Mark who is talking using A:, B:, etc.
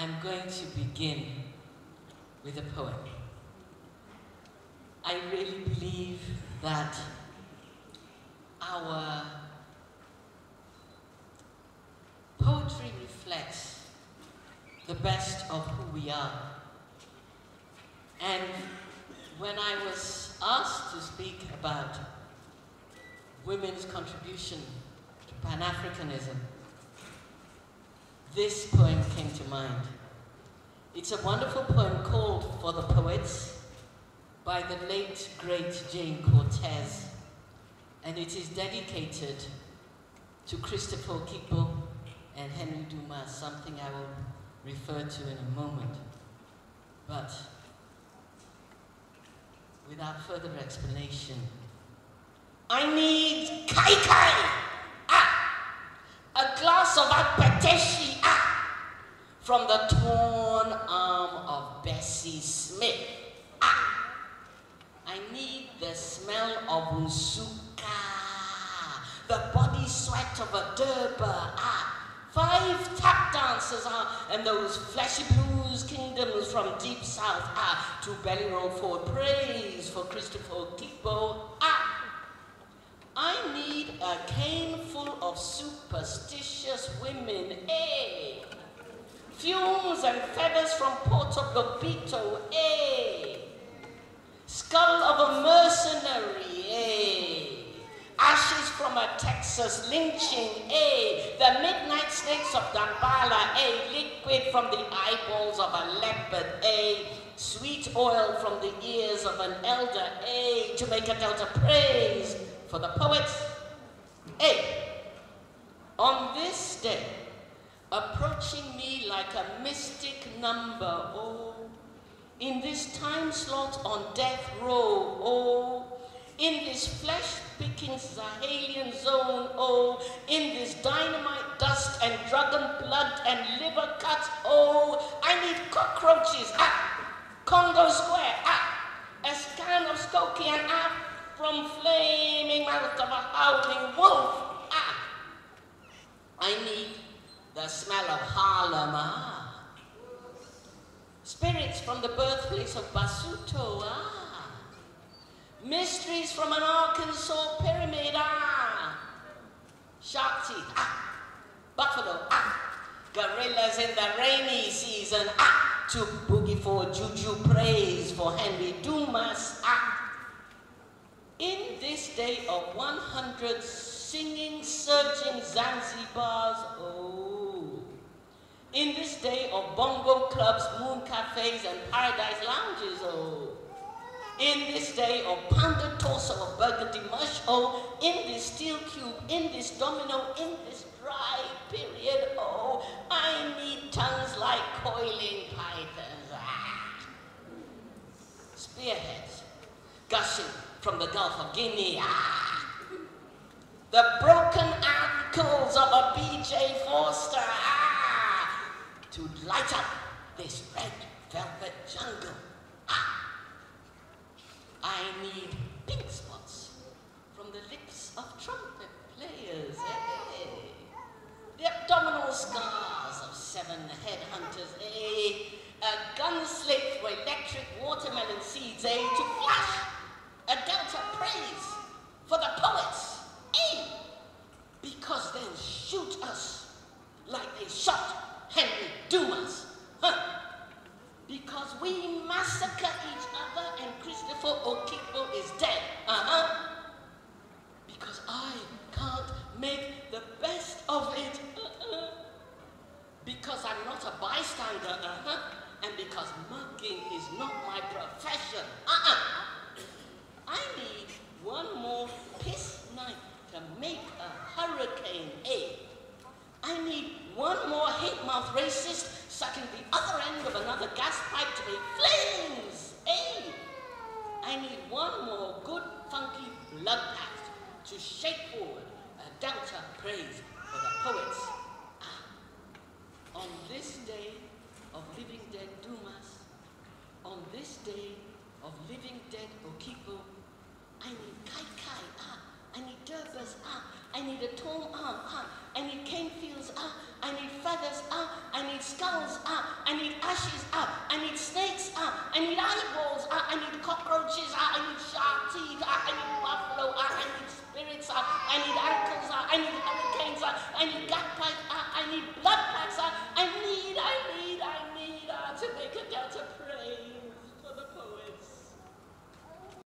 A: I'm going to begin with a poem. I really believe that our poetry reflects the best of who we are. And when I was asked to speak about women's contribution to Pan-Africanism, this poem came to mind. It's a wonderful poem called For the Poets by the late, great Jane Cortez, and it is dedicated to Christopher Okigbo and Henry Dumas, something I will refer to in a moment. But without further explanation, I need Kai Kai! Ah! A glass of Akpeteshi! Ah! From the torn arm of Bessie Smith. Ah! I need the smell of Usuka, the body sweat of a Durbar. Ah! Five tap dancers ah, and those flashy blues kingdoms from deep south ah, to belly roll for praise for Christopher Okigbo ah. I need a cane full of superstitious women, eh? Fumes and feathers from Porto Lobito, eh? Skull of a mercenary, eh? Ashes from a Texas lynching, eh? The midnight snakes of Dambala, eh? Liquid from the eyeballs of a leopard, eh? Sweet oil from the ears of an elder, eh? To make a delta praise for the poets. Eh? On this day, approaching me like a mystic number, oh, in this time slot on death row, oh, in this flesh-picking Sahelian zone, oh, in this dynamite dust and dragon blood and liver cuts, oh, I need cockroaches, ah, Congo Square, ah, a scan of Skokie and ah, from flaming mouth of a howling wolf, ah, I need the smell of Harlem, ah, spirits from the birthplace of Basuto, ah, Mysteries from an Arkansas pyramid, ah. Shark teeth, ah. Buffalo, ah. Gorillas in the rainy season, ah. To boogie for juju praise for Henry Dumas, ah. In this day of 100 singing, surging Zanzibars, oh. In this day of bongo clubs, moon cafes, and paradise lounges, oh in this day of pounded torso of burgundy mush, oh, in this steel cube, in this domino, in this dry period, oh, I need tongues like coiling pythons. Ah. Spearheads gushing from the Gulf of Guinea. Ah. The broken ankles of a B.J. Vorster ah. Light up this red velvet jungle. Ah. I need pink spots from the lips of trumpet players. Hey. The abdominal scars of seven headhunters. Hey. A gun slate for electric watermelon seeds. Hey. To flash another gas pipe to make flames. Hey! I need one more good, funky bloodbath to shake forward a delta praise for the poets. Ah, on this day of living dead Dumas, on this day of living dead Okigbo, I need Kai Kai, ah, I need Durbas, ah, I need a torn arm, ah, I need cane fields, ah, I need feathers, ah, I need skulls, ah, I need ashes. Ah, I need snakes. Ah, I need eyeballs. Ah, I need cockroaches. Ah, I need shark teeth. Ah, I need buffalo. Ah, I need spirits. Ah, I need ankles. Ah, I need hurricanes. Ah, I need gut pipe. Ah, I need blood